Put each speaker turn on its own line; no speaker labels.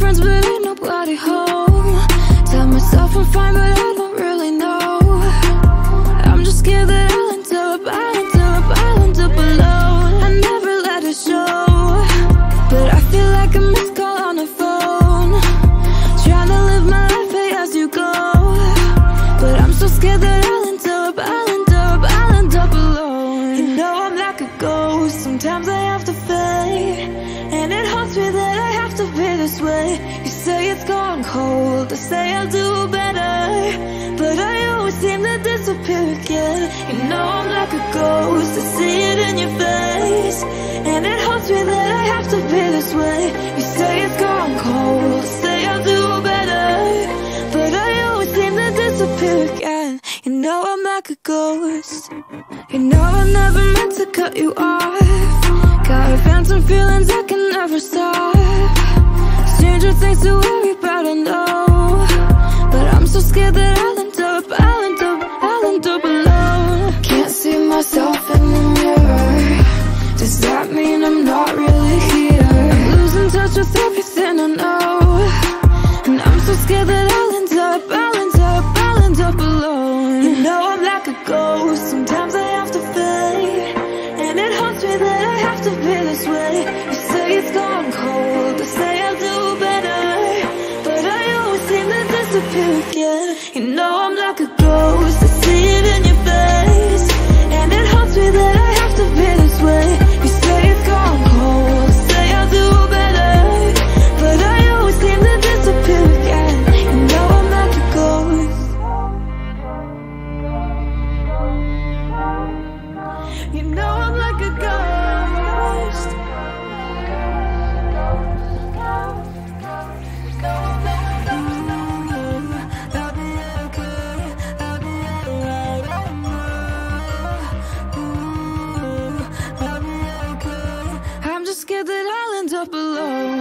friends, but ain't nobody home. Tell myself I'm fine, but I don't really know. I'm just scared that I'll end up, I'll end up, I'll end up alone. I never let it show, but I feel like a missed call on the phone. Trying to live my life as you go, but I'm so scared that I'll end up, I'll end up, I'll end up alone. You know I'm like a ghost. Sometimes I have to this way. You say it's gone cold, I say I'll do better, but I always seem to disappear again. You know I'm like a ghost, I see it in your face, and it haunts me that I have to be this way. You say it's gone cold, I say I'll do better, but I always seem to disappear again. You know I'm like a ghost. You know I never meant to cut you off. Got a phantom feelings I can never stop. Stranger things to worry about, and I'll